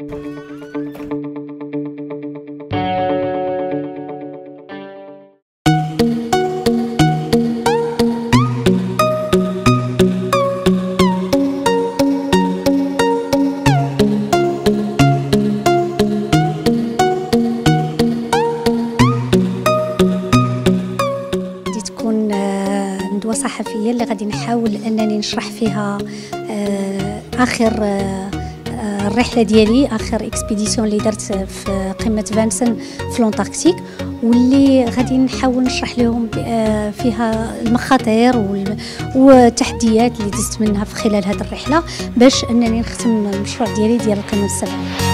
تكون آه، اللي غادي نحاول أنني نشرح فيها آه، الرحلة ديالي آخر expédition اللي درت في قمة فانسون في l'Antarctique واللي غادي نحاول نشرح لهم آه، فيها المخاطر وال- والتحديات اللي دزت منها في خلال هذه الرحلة باش أنني نختم المشروع ديالي ديال القمة السبعة.